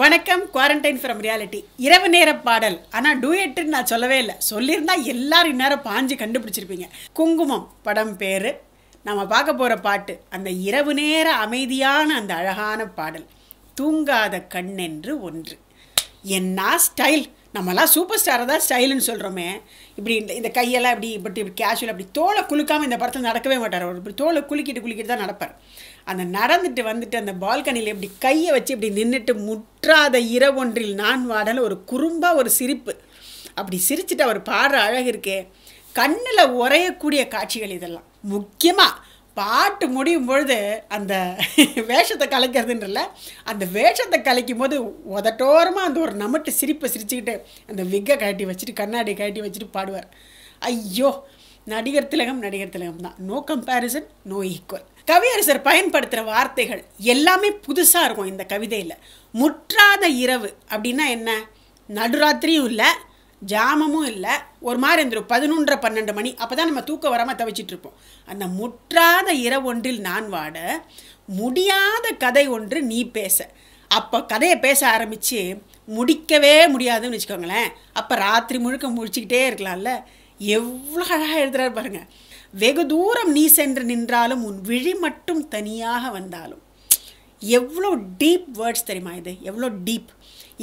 வணக்கம் quarantine from reality இரவு நேர பாடல். ஆனால் டூயட்டுன்னு நான் சொல்லவே இல்லை. சொல்லியிருந்தா எல்லாரும் இந்நேரம் பாஞ்சு கண்டுபிடிச்சிருப்பீங்க. குங்குமம் படம் பேர். நம்ம பார்க்க போகிற பாட்டு அந்த இரவு நேர அமைதியான அந்த அழகான பாடல். தூங்காத கண்ணென்று ஒன்று. என்ன ஸ்டைல் நம்மலாம் சூப்பர் ஸ்டாரை தான் ஸ்டைலுன்னு சொல்கிறோமே இப்படி இந்த இந்த கையெல்லாம் இப்படி இப்படி இப்படி கேஷுவல் அப்படி தோலை குலுக்காமல் இந்த படத்தில் நடக்கவே மாட்டார். அவர் இப்படி தோலை குலுக்கிட்டு குலுக்கிட்டு தான் நடப்பார். அந்த நடந்துட்டு வந்துட்டு அந்த பால்கனியில் இப்படி கையை வச்சு இப்படி நின்றுட்டு முற்றாத இரவொன்றில் நான் வாடல ஒரு குறும்பாக ஒரு சிரிப்பு. அப்படி சிரிச்சுட்டு அவர் பாடுற அழகு இருக்கே. கண்ணில் உறையக்கூடிய காட்சிகள் இதெல்லாம். முக்கியமாக பாட்டு முடியும் பொழுது அந்த வேஷத்தை கலைக்கிறதுன்றல அந்த வேஷத்தை கலைக்கும் போது உதட்டோரமாக அந்த ஒரு நமட்டு சிரிப்பை சிரிச்சுக்கிட்டு அந்த விக்கை கழட்டி வச்சுட்டு கண்ணாடி கழட்டி வச்சுட்டு பாடுவார். ஐயோ! நடிகர் திலகம் நடிகர் திலகம் தான். நோ கம்பேரிசன் நோ ஈக்குவல் கவியரசர் பயன்படுத்துகிற வார்த்தைகள் எல்லாமே புதுசாக இருக்கும் இந்த கவிதையில். முற்றாத இரவு அப்படின்னா என்ன? நடுராத்திரியும் இல்லை ஜாமமும் இல்லை ஒரு மாதிரி இருந்துடும் பதினொன்றரை பன்னெண்டு மணி. அப்போ தான் நம்ம தூக்கம் வராமல் தவிச்சிட்டு இருப்போம். அந்த முற்றாத இரவொன்றில் நான் வாட முடியாத கதை ஒன்று நீ பேச. அப்போ கதையை பேச ஆரம்பித்து முடிக்கவே முடியாதுன்னு வச்சுக்கோங்களேன். அப்போ ராத்திரி முழுக்க முடிச்சுக்கிட்டே இருக்கலாம்ல. எவ்வளோ அழகாக எழுதுறாரு பாருங்கள் வெகு தூரம் நீ சென்று நின்றாலும் உன் விழி மட்டும் தனியாக வந்தாலும். எவ்வளோ டீப் வேர்ட்ஸ் தெரியுமா இது? எவ்வளோ டீப்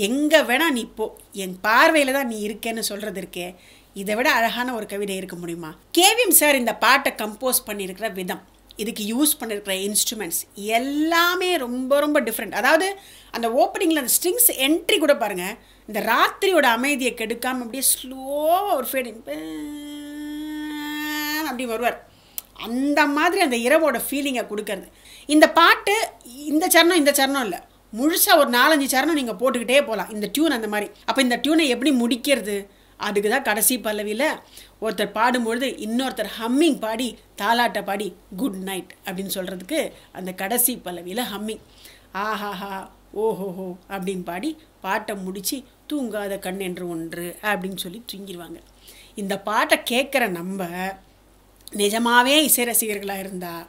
எங்கே வேணால் நீ போ. என் பார்வையில் தான் நீ இருக்கேன்னு சொல்கிறது இருக்கே இதை விட அழகான ஒரு கவிதை இருக்க முடியுமா? கேவிஎம் சார் இந்த பாட்டை கம்போஸ் பண்ணியிருக்கிற விதம் இதுக்கு யூஸ் பண்ணியிருக்கிற இன்ஸ்ட்ருமெண்ட்ஸ் எல்லாமே ரொம்ப ரொம்ப டிஃப்ரெண்ட் அதாவது அந்த ஓப்பனிங்கில் அந்த ஸ்ட்ரிங்ஸ் என்ட்ரி கூட பாருங்கள் இந்த ராத்திரியோட அமைதியை கெடுக்காமல் அப்படியே ஸ்லோவாக ஒரு ஃபேடிங் அப்படி வருவார். அந்த மாதிரி அந்த இரவோட ஃபீலிங்கை கொடுக்கறது. இந்த பாட்டு இந்த சரணம் இந்த சரணம் இல்லை. முழுசாக ஒரு நாலஞ்சு சரணம் நீங்கள் போட்டுக்கிட்டே போகலாம் இந்த டியூன் அந்த மாதிரி. அப்போ இந்த டியூனை எப்படி முடிக்கிறது? அதுக்கு தான் கடைசி பல்லவியில் ஒருத்தர் பாடும்பொழுது இன்னொருத்தர் ஹம்மிங் பாடி தாலாட்ட பாடி குட் நைட் அப்படின்னு சொல்கிறதுக்கு அந்த கடைசி பல்லவியில் ஹம்மிங் ஆஹாஹா ஓஹோஹோ அப்படின்னு பாடி பாட்டை முடித்து தூங்காத கண் என்று ஒன்று அப்படின்னு சொல்லி தூங்கிடுவாங்க இந்த பாட்டை கேட்குற நம்ம நிஜமாகவே இசை ரசிகர்களாக இருந்தால்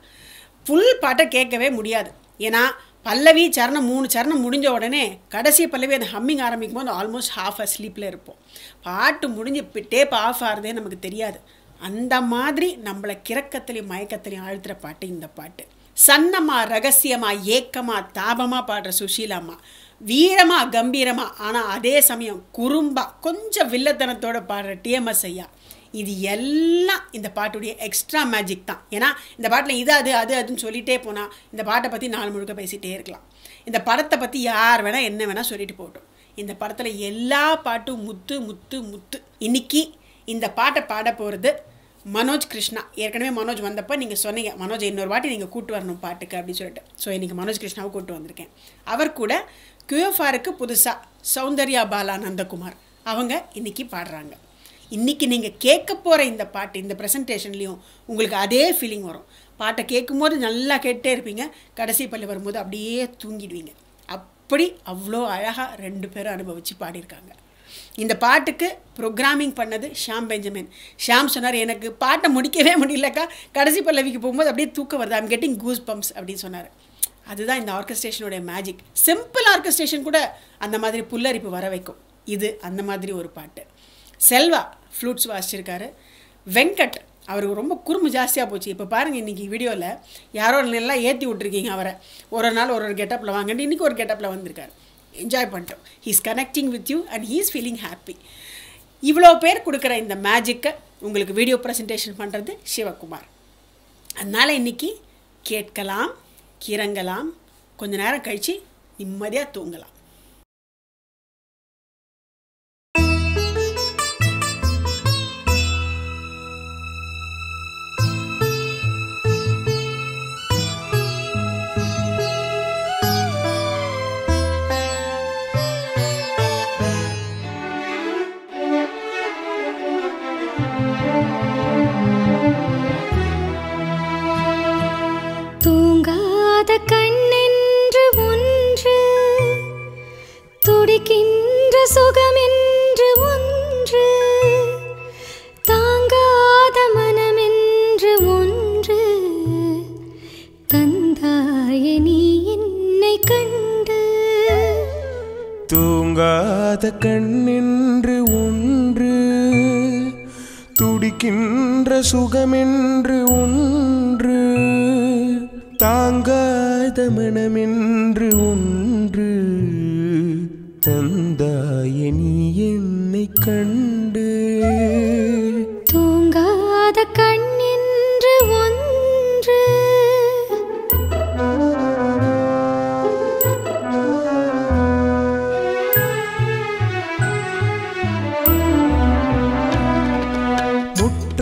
ஃபுல் பாட்டை கேட்கவே முடியாது. ஏன்னா பல்லவி சரணம் மூணு சரணம் முடிஞ்ச உடனே கடைசி பல்லவி அந்த ஹம்மிங் ஆரம்பிக்கும் போது ஆல்மோஸ்ட் ஹாஃப் அ ஸ்லீப்பில் இருப்போம். பாட்டு முடிஞ்சு டேப் ஆஃப் ஆகிறதே நமக்கு தெரியாது. அந்த மாதிரி நம்மளை கிறக்கத்துலேயும் மயக்கத்துலேயும் ஆழ்த்துகிற பாட்டு இந்த பாட்டு. சன்னமா ரகசியமா ஏக்கமா தாபமாக பாடுற சுஷீலாம்மா. வீரமா கம்பீரமா ஆனால் அதே சமயம் குறும்பா கொஞ்சம் வில்லத்தனத்தோட பாடுற டிஎம்எஸ் ஐயா. இது எல்லாம் இந்த பாட்டுடைய எக்ஸ்ட்ரா மேஜிக் தான். ஏன்னா இந்த பாட்டில் இது அது அது அதுன்னு சொல்லிகிட்டே போனால் இந்த பாட்டை பற்றி நாலு முழுக்க பேசிகிட்டே இருக்கலாம். இந்த படத்தை பற்றி யார் வேணால் என்ன வேணால் சொல்லிட்டு போட்டோம் இந்த படத்தில் எல்லா பாட்டும் முத்து முத்து முத்து. இன்னைக்கு இந்த பாட்டை பாட போகிறது மனோஜ் கிருஷ்ணா. ஏற்கனவே மனோஜ் வந்தப்போ நீங்கள் சொன்னீங்க மனோஜ் இன்னொரு வாட்டி நீங்கள் கூட்டு வரணும் பாட்டுக்கு அப்படின்னு சொல்லிட்டு. ஸோ இன்றைக்கி மனோஜ் கிருஷ்ணாவை கூட்டு வந்திருக்கேன். அவர் கூட கியூஎஃப்ஆருக்கு புதுசாக சௌந்தர்யா பாலா நந்தகுமார். அவங்க இன்றைக்கி பாடுறாங்க. இன்றைக்கி நீங்கள் கேட்க போகிற இந்த பாட்டு இந்த ப்ரெசன்டேஷன்லேயும் உங்களுக்கு அதே ஃபீலிங் வரும். பாட்டை கேட்கும்போது நல்லா கேட்டே இருப்பீங்க. கடைசி பள்ளி வரும்போது அப்படியே தூங்கிடுவீங்க. அப்படி அவ்வளோ அழகாக ரெண்டு பேரும் அனுபவித்து பாடியிருக்காங்க. இந்த பாட்டுக்கு ப்ரோக்ராமிங் பண்ணது ஷாம் பெஞ்சமின். ஷாம் சொன்னார் எனக்கு பாட்டை முடிக்கவே முடியலக்கா. கடைசி பல்லவிக்கு போகும்போது அப்படியே தூக்கம் வருது. ஐம் கெட்டிங் கூஸ் பம்ப்ஸ் அப்படின்னு சொன்னார். அதுதான் இந்த ஆர்கஸ்ட்ரேஷனுடைய மேஜிக் சிம்பிள் ஆர்கஸ்ட்ரேஷன் கூட அந்த மாதிரி புல்லரிப்பு வர வைக்கும். இது அந்த மாதிரி ஒரு பாட்டு. செல்வா ஃப்ளூட்ஸ் வாசிச்சிருக்காரு. வெங்கட் அவருக்கு ரொம்ப குறும்பு ஜாஸ்தியாக போச்சு. இப்போ பாருங்கள் இன்றைக்கி வீடியோவில் யாரோ நல்லா ஏற்றி விட்ருக்கீங்க அவரை. ஒரு நாள் ஒரு ஒரு கெட்டப்பில் வாங்கிட்டு இன்றைக்கி ஒரு கெட்டப்பில் வந்திருக்காரு. என்ஜாய் பண்ணிட்டோம். He's connecting with you and he's feeling happy இவ்வளோ பேர் கொடுக்குற இந்த மேஜிக்கை உங்களுக்கு வீடியோ ப்ரெசன்டேஷன் பண்ணுறது சிவகுமார். அதனால் இன்றைக்கி கேட்கலாம் கிறங்கலாம் கொஞ்ச நேரம் கழித்து நிம்மதியாக தூங்கலாம். தூங்காத கண்ணென்று ஒன்று துடிக்கின்ற சுகமென்று ஒன்று தாங்காத மனமென்று ஒன்று தந்தாய நீ என்னை கண்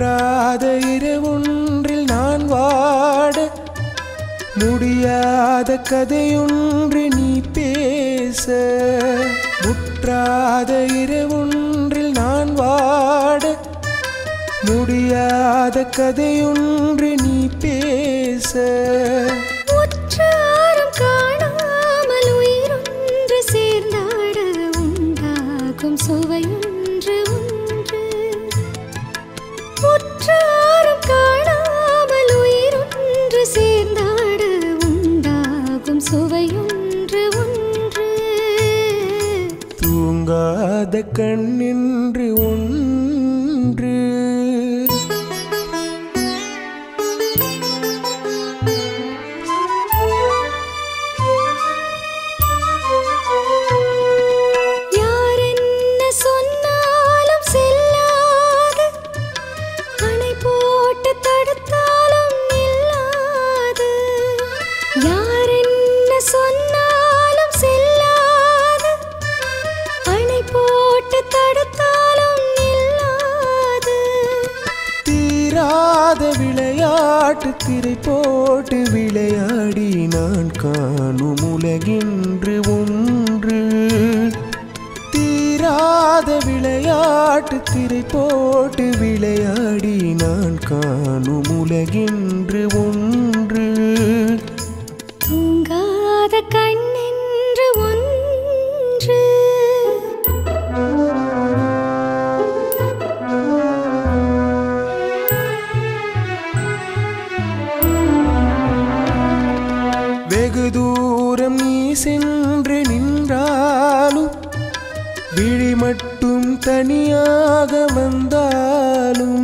முற்றாத இரவொன்றில் நான் வாட முடியாத கதையொன்று நீ பேச. முற்றாத இரவொன்றில் நான் வாட முடியாத கதையொன்று நீ சுவையொன்று ஒன்று. தூங்காத கண்ணின்று ஒன்று. தீராத விளையாட்டு திரை போட்டு விளையாடி நான் காணும் உலகின்று ஒன்று. தீராத விளையாட்டு திரை போட்டு விளையாடி நான் காணும் உலகின்று ஒன்று. வெகு தூரம் நீ சென்று நின்றாலும் விழி மட்டும் தனியாக வந்தாலும்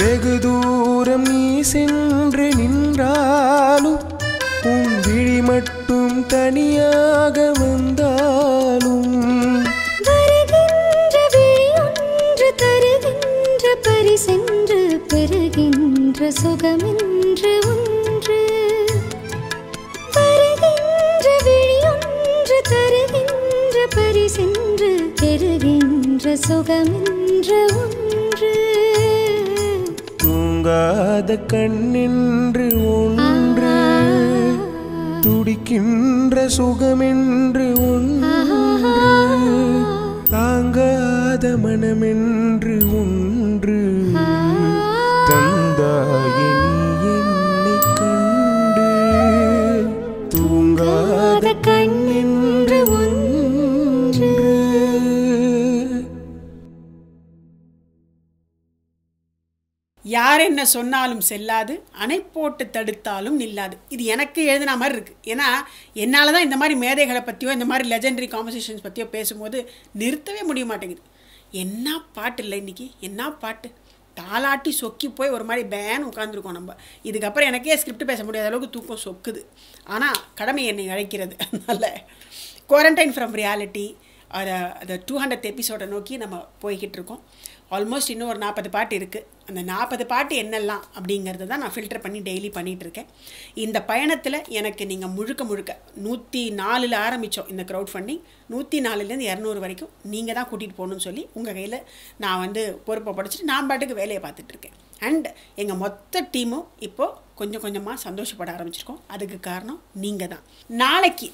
வெகு தூரம் நீ சென்று நின்றாலும் உன் விழி மட்டும் தனியாக வந்தாலும் சுகமென்று ஒன்று. தூங்காத கண்ணென்று ஒன்று. துடிக்கின்ற சுகமென்று ஒன்று. தாங்காத மனமென்று ஒன்று. என்ன சொன்னாலும் செல்லாது அணை போட்டு தடுத்தாலும் நில்லாது. இது எனக்கு எழுதின மாதிரி இருக்குது ஏன்னா என்னால் தான் இந்த மாதிரி மேதைகளை பற்றியோ இந்த மாதிரி லெஜெண்டரி காம்பசிஷன்ஸ் பற்றியோ பேசும்போது நிறுத்தவே முடிய மாட்டேங்குது. என்ன பாட்டு இல்லை இன்னைக்கு? என்ன பாட்டு? தாளாட்டி சொக்கி போய் ஒரு மாதிரி பேன் உட்காந்துருக்கோம் நம்ம. இதுக்கப்புறம் எனக்கே ஸ்கிரிப்ட் பேச முடியாத அளவுக்கு தூக்கம் சொக்குது. ஆனால் கடமை என்னை அழைக்கிறது. அதனால் குவாரண்டைன் ஃப்ரம் ரியாலிட்டி அதை அந்த டூ ஹண்ட்ரட் எபிசோடை நோக்கி நம்ம போய்கிட்டு இருக்கோம். ஆல்மோஸ்ட் இன்னும் ஒரு நாற்பது பாட்டு இருக்குது அந்த நாற்பது பாட்டு என்னெல்லாம் அப்படிங்கிறத தான் நான் ஃபில்டர் பண்ணி டெய்லி பண்ணிகிட்ருக்கேன் இந்த பயணத்தில் எனக்கு நீங்கள் முழுக்க முழுக்க நூற்றி நாலில் ஆரம்பித்தோம் இந்த க்ரௌட் ஃபண்டிங் நூற்றி நாலுலேருந்து இரநூறு வரைக்கும் நீங்கள் தான் கூட்டிகிட்டு போகணும்னு சொல்லி உங்கள் கையில் நான் வந்து பொறுப்பை படிச்சுட்டு நான் பாட்டுக்கு வேலையை பார்த்துட்ருக்கேன் அண்ட் எங்கள் மொத்த டீமும் இப்போது கொஞ்சம் கொஞ்சமாக சந்தோஷப்பட ஆரம்பிச்சிருக்கோம். அதுக்கு காரணம் நீங்கள் தான். நாளைக்கு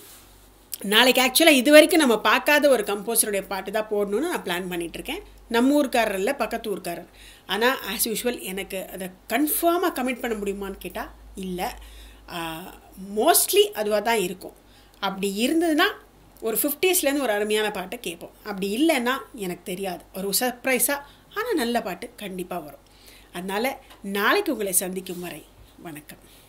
நாளைக்கு ஆக்சுவலாக இது வரைக்கும் நம்ம பார்க்காத ஒரு கம்போசருடைய பாட்டு தான் போடணும்னு நான் பிளான் பண்ணிகிட்ருக்கேன் நம்ம ஊர்க்காரர் இல்லை பக்கத்து ஊர்க்காரர். ஆனால் ஆஸ் யூஷுவல் எனக்கு அதை கன்ஃபார்மாக கமிட் பண்ண முடியுமான்னு கேட்டால் இல்லை. மோஸ்ட்லி அதுவாக தான் இருக்கும். அப்படி இருந்ததுன்னா ஒரு ஃபிஃப்டிஸ்லேருந்து ஒரு அருமையான பாட்டை கேட்போம். அப்படி இல்லைன்னா எனக்கு தெரியாது. ஒரு சர்ப்ரைஸாக ஆனால் நல்ல பாட்டு கண்டிப்பாக வரும். அதனால் நாளைக்கு உங்களை சந்திக்கும் வரை வணக்கம்.